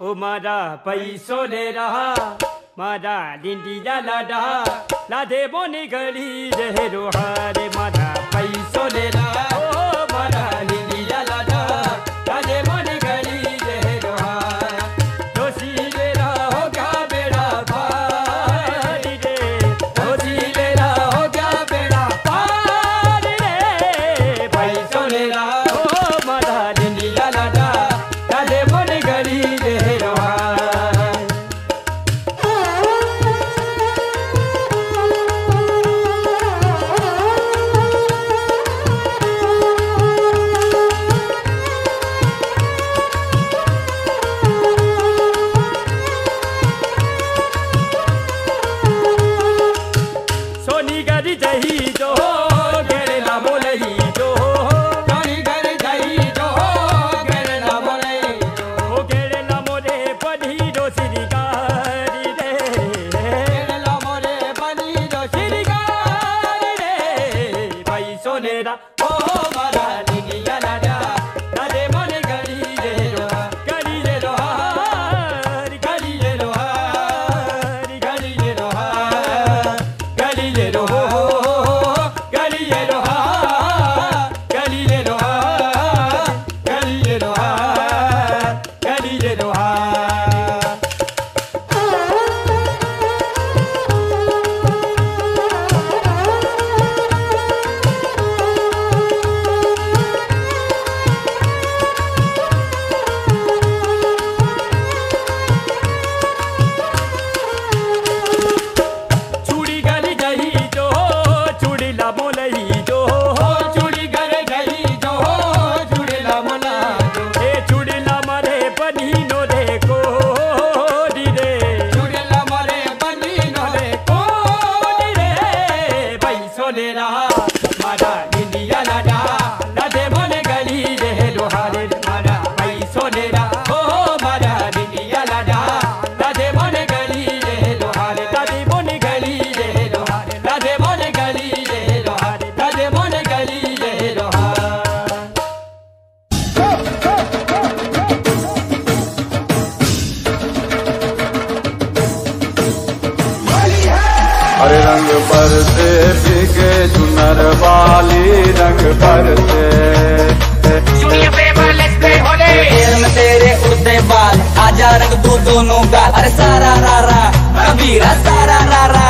ओ मारा पैसो ने रहा मारा डिंडिया लाडा लाधे बोनी गली रहे रोहारे मारा पैसो ने रहा हरे रंग बरसे बिगे चुनर वाली रंग बरसे तेरे उड़ते बाल आजा रंग तू दोनों का। अरे सारा रारा कबीरा सारा रारा।